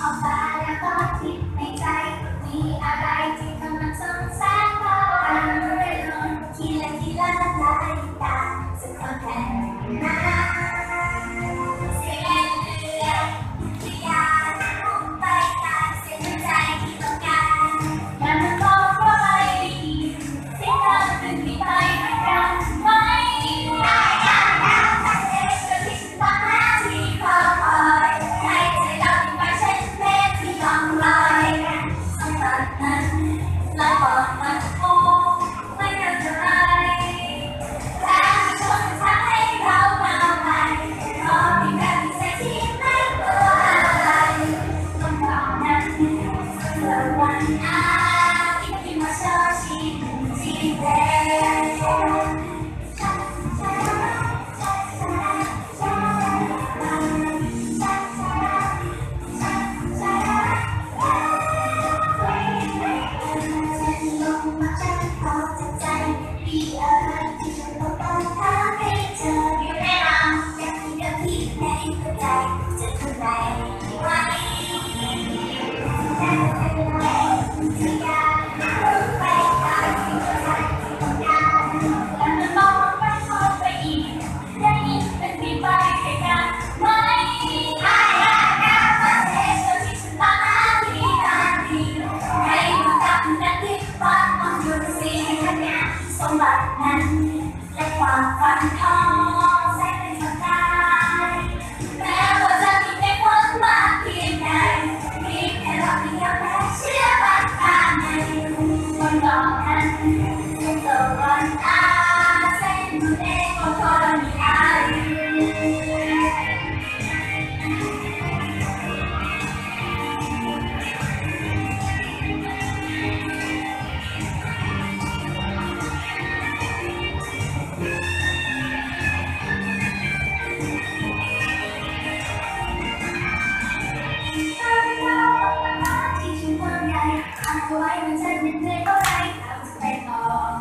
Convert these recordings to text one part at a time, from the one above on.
ขอบตาแล้วก็คิดในใจมีอะไร I'm make a I.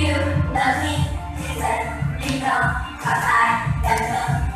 You love me, thì sẽ đi đâu thoải I đàn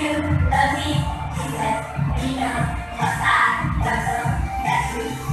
you love me? He says, Nina, what's that? That's me.